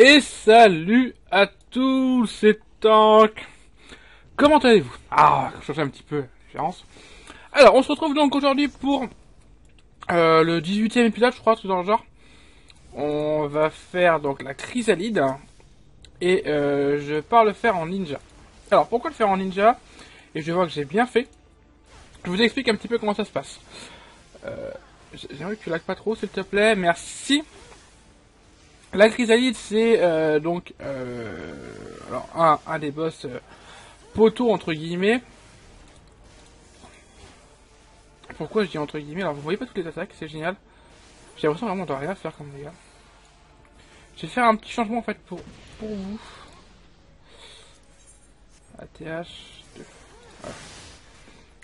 Et salut à tous, c'est Tank. Comment allez-vous? Ah, changer un petit peu la différence. Alors, on se retrouve donc aujourd'hui pour euh, le 18e épisode, je crois, tout dans le genre. On va faire donc la chrysalide. Et euh, je pars le faire en ninja. Alors, pourquoi le faire en ninja? Et je vois que j'ai bien fait. Je vous explique un petit peu comment ça se passe. Euh, J'aimerais que tu lagues pas trop, s'il te plaît. Merci. La chrysalide, c'est euh, donc euh, un, des boss euh, poteaux entre guillemets. Pourquoi je dis entre guillemets? Alors vous voyez pas toutes les attaques, c'est génial. J'ai l'impression vraiment de rien faire comme dégâts. Je vais faire un petit changement en fait pour, pour vous. ATH 2. Voilà.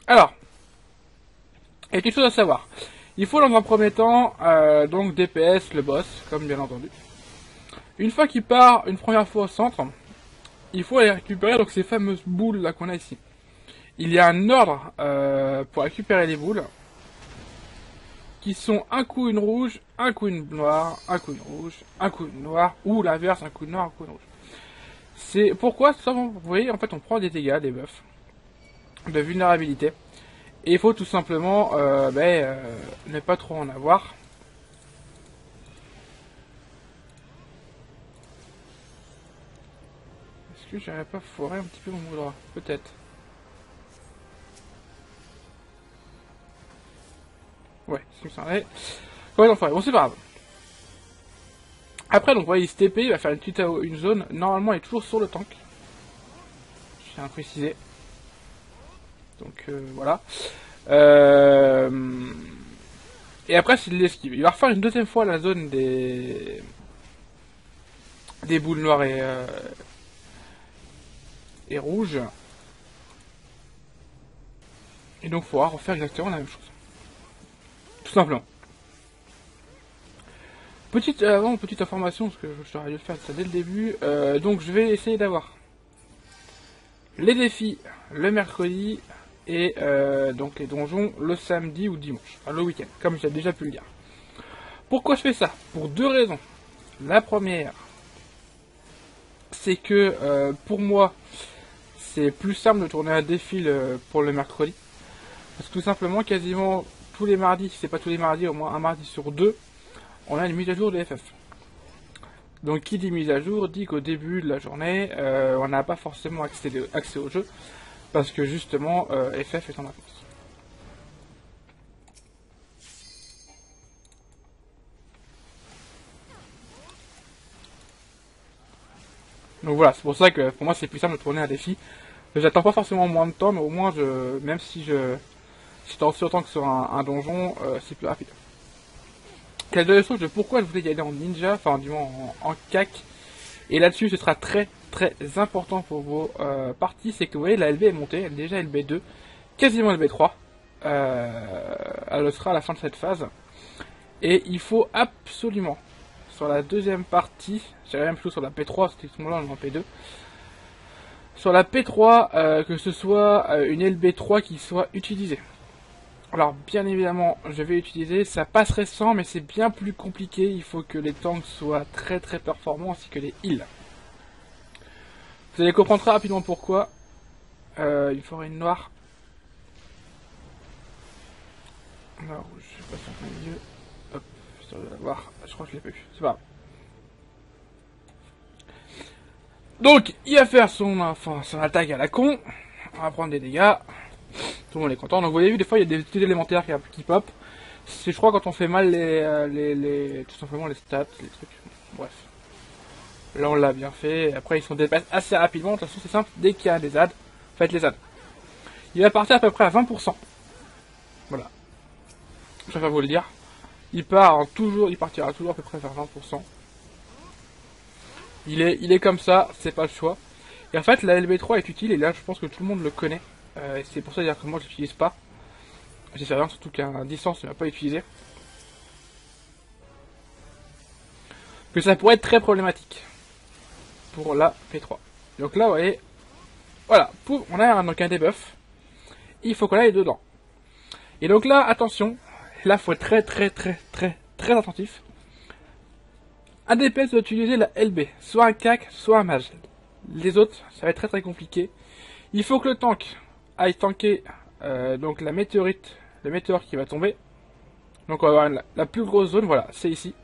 Alors, il y a quelque chose à savoir. Il faut dans un premier temps donc DPS le boss, comme bien entendu. Une fois qu'il part une première fois au centre, il faut aller récupérer donc ces fameuses boules là qu'on a ici. Il y a un ordre euh, pour récupérer les boules qui sont un coup une rouge, un coup une noire, un coup une rouge, un coup une noire, ou l'inverse, un coup de noir, un coup rouge. C'est pourquoi, vous voyez, en fait, on prend des dégâts, des buffs, de vulnérabilité. Et il faut tout simplement euh, ben, euh, ne pas trop en avoir. Est-ce que j'aurais pas foiré un petit peu mon droit Peut-être. Ouais, c'est ça me Ouais, non, bon, c'est pas grave. Après, donc, vous il se TP, il va faire une petite une zone. Normalement, il est toujours sur le tank. Je tiens à préciser. Donc, euh, voilà. Euh... Et après, de l'esquive. Il va refaire une deuxième fois la zone des des boules noires et, euh... et rouges. Et donc, il faudra refaire exactement la même chose. Tout simplement. Petite, euh, avant, petite information, parce que je t'aurais dû faire ça dès le début. Euh, donc, je vais essayer d'avoir les défis le mercredi et euh, donc les donjons le samedi ou dimanche, le week-end, comme j'ai déjà pu le dire. Pourquoi je fais ça? Pour deux raisons. La première, c'est que pour moi, c'est plus simple de tourner un défi le- pour le mercredi. Parce que tout simplement, quasiment tous les mardis, si c'est pas tous les mardis, au moins un mardi sur deux, on a une mise à jour de FF. Donc qui dit mise à jour dit qu'au début de la journée, euh, on n'a pas forcément accès, au jeu, parce que justement, euh, FF est en avance. Donc voilà, c'est pour ça que pour moi c'est plus simple de tourner un défi. J'attends pas forcément moins de temps, mais au moins je, même si je, si aussi autant que sur un, un donjon, euh, c'est plus rapide. Quelle deuxième chose de pourquoi je voulais y aller en ninja, enfin du moins en, en cac. Et là-dessus, ce sera très très important pour vos euh, parties, c'est que vous voyez la LB est montée, elle est déjà LB2, quasiment LB3. Euh, elle le sera à la fin de cette phase. Et il faut absolument, sur la deuxième partie, j'irais même plutôt sur la P3, c'était ce moment-là on est en P2, sur la P3, euh, que ce soit euh, une LB3 qui soit utilisée. Alors bien évidemment, je vais utiliser, ça passerait sans, mais c'est bien plus compliqué, il faut que les tanks soient très très performants, ainsi que les heals. Vous allez comprendre très rapidement pourquoi. Euh, il faudrait une noire. La rouge, je passe en milieu. La voir. Je crois que je l'ai eu, c'est pas grave. Donc, il va faire son, enfin, son attaque à la con. On va prendre des dégâts. Tout le monde est content. Donc, vous avez vu, des fois, il y a des petits élémentaires qui, pop. C'est, je crois, quand on fait mal les, euh, les, les, tout simplement les stats, les trucs. Bref. Là, on l'a bien fait. Après, ils sont dépassés assez rapidement. De toute façon, c'est simple. Dès qu'il y a des ads, faites les ads. Il va partir à peu près à 20%. Voilà. Je préfère vous le dire. Il part toujours, il partira toujours à peu près vers 20%. Il est, il est comme ça, c'est pas le choix. Et en fait, la LB3 est utile, et là, je pense que tout le monde le connaît. Euh, c'est pour ça que moi, je l'utilise pas. J'essaie rien, surtout qu'un distance ne va pas utiliser. Que ça pourrait être très problématique. Pour la P3. Donc là, vous voyez, voilà, on a un, donc un debuff. Il faut qu'on aille dedans. Et donc là, attention, là, faut être très très très très très attentif. Un DPS doit utiliser la LB, soit un CAC, soit un mage. Les autres, ça va être très très compliqué. Il faut que le tank aille tanker euh, donc la météorite, le météore qui va tomber. Donc on va avoir la, plus grosse zone, voilà, c'est ici.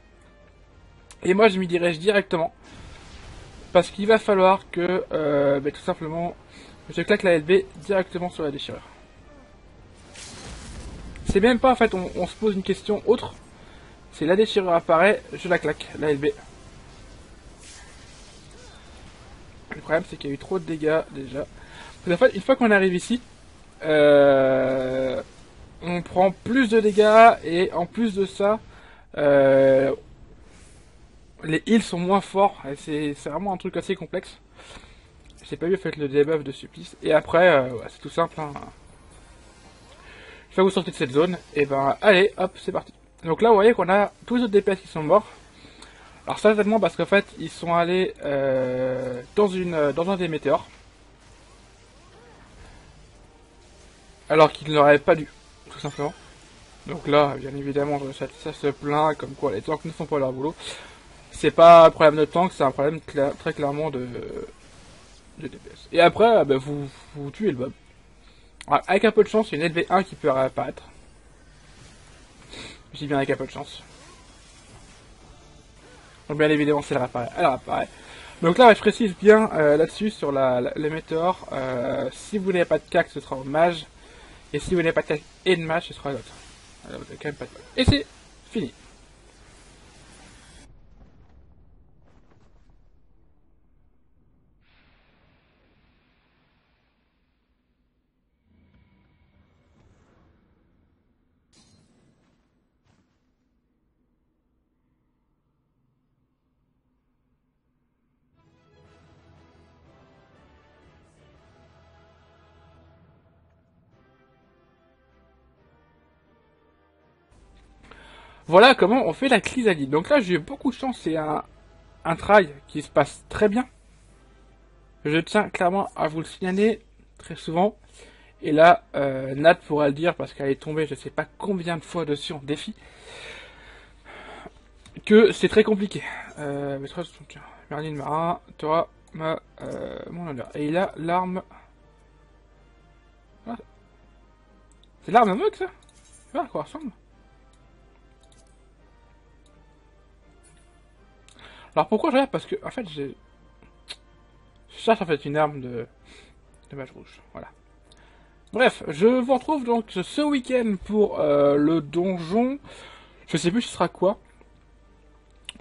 Et moi je m'y dirige directement. Parce qu'il va falloir que, euh, ben, tout simplement, je claque la LB directement sur la déchirure. C'est même pas en fait, on, se pose une question autre. C'est la déchirure apparaît, je la claque, la LB. Le problème c'est qu'il y a eu trop de dégâts déjà. En fait, une fois qu'on arrive ici, euh, on prend plus de dégâts et en plus de ça, euh, les heals sont moins forts. C'est vraiment un truc assez complexe. J'ai pas vu fait le debuff de supplice. Et après, euh, c'est tout simple. Hein. Que vous sortez de cette zone, et ben allez, hop, c'est parti. Donc là, vous voyez qu'on a tous les autres DPS qui sont morts. Alors certainement parce qu'en fait, ils sont allés euh, dans une dans un des météores. Alors qu'ils ne l'auraient pas dû, tout simplement. Donc là, bien évidemment, ça, se plaint comme quoi les tanks ne font pas leur boulot. C'est pas un problème de tank, c'est un problème très clairement de, de DPS. Et après, bah, vous, vous tuez le bob. Avec un peu de chance, une LV1 qui peut réapparaître. Je dis bien avec un peu de chance. Donc bien évidemment, c'est elle réapparaît, elle réapparaît. Donc là, je précise bien euh, là-dessus sur la, les météores. Euh, si vous n'avez pas de CAC, ce sera en mage. Et si vous n'avez pas de CAC et de mage, ce sera l'autre. Alors quand même pas de Et c'est fini. Voilà comment on fait la chrysalide. Donc là, j'ai beaucoup de chance. C'est un, un qui se passe très bien. Je tiens clairement à vous le signaler très souvent. Et là, euh, Nat pourra le dire parce qu'elle est tombée je sais pas combien de fois dessus en défi. Que c'est très compliqué. Euh, mais toi, Merlin Marin, toi, ma, euh, mon honneur. Et a l'arme. Ah. C'est l'arme à mug ça Je à quoi ressemble? Alors pourquoi je regarde Parce que, en fait, j'ai... Ça, ça fait une arme de... de mage rouge. Voilà. Bref, je vous retrouve donc ce week-end pour euh, le donjon. Je sais plus ce sera quoi.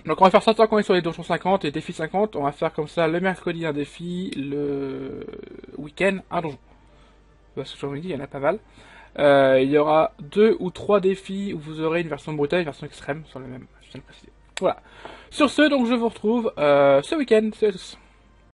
Donc on va faire ça tant qu'on est sur les donjons 50 et défis 50. On va faire comme ça le mercredi un défi, le week-end un donjon. Parce que je vous dis, il y en a pas mal. Euh, il y aura deux ou trois défis où vous aurez une version brutale et une version extrême sur le même. Je viens de préciser. Voilà. Sur ce, donc je vous retrouve euh, ce week-end. Salut à tous.